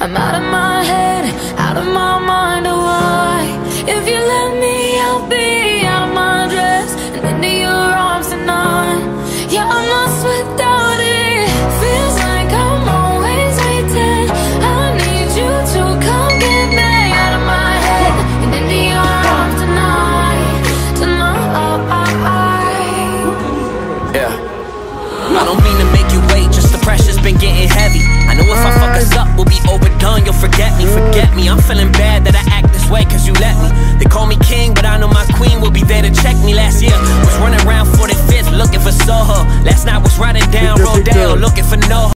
I'm out of my head, out of my mind. Oh, why? If you let me, I'll be out of my dress and into your arms tonight. Yeah, I'm lost without it. Feels like I'm always waiting. I need you to come get me out of my head and into your arms tonight. Tonight. Yeah. I don't mean forget me, forget me. I'm feeling bad that I act this way, cause you let me. They call me king, but I know my queen will be there to check me. Last year, was running around 45th looking for Soho. Last night was riding down Rodeo looking for no